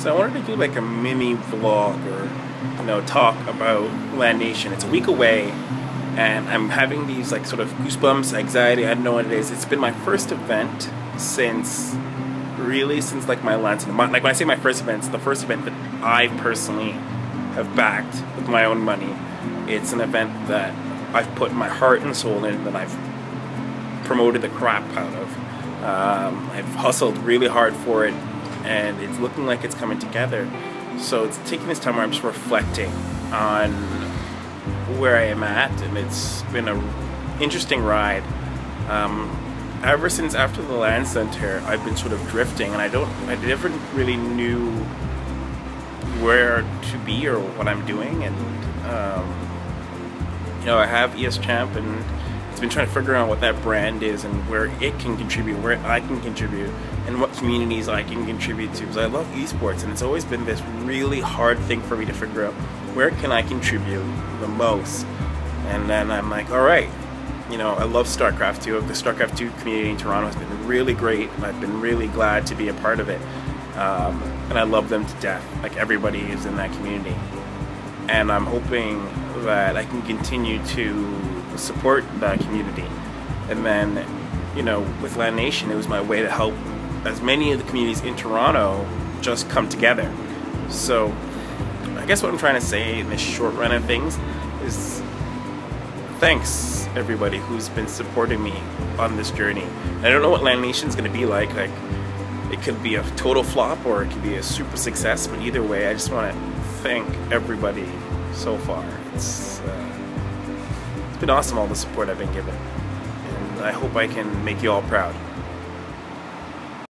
So I wanted to do like a mini vlog or you know talk about LANation. It's a week away, and I'm having these like sort of goosebumps, anxiety. I don't know what it is. It's been my first event since really since like my last like when I say my first event, it's the first event that I personally have backed with my own money. It's an event that I've put my heart and soul in that I've promoted the crap out of. Um, I've hustled really hard for it, and it's looking like it's coming together. So it's taking this time where I'm just reflecting on where I am at, and it's been a interesting ride. Um, ever since after the LAN center, I've been sort of drifting, and I don't, I never really knew where to be or what I'm doing, and um, you know, I have ES Champ, and been trying to figure out what that brand is and where it can contribute, where I can contribute, and what communities I can contribute to. Because I love esports, and it's always been this really hard thing for me to figure out where can I contribute the most. And then I'm like, all right, you know, I love StarCraft 2. The StarCraft 2 community in Toronto has been really great, and I've been really glad to be a part of it. Um, and I love them to death. Like everybody is in that community, and I'm hoping Uh, that I can continue to support that community. And then, you know, with LANation, it was my way to help as many of the communities in Toronto just come together. So, I guess what I'm trying to say in this short run of things is thanks everybody who's been supporting me on this journey. I don't know what LANation is going to be like. Like, it could be a total flop or it could be a super success, but either way, I just want to thank everybody so far. It's, uh, it's been awesome all the support I've been given, and I hope I can make you all proud.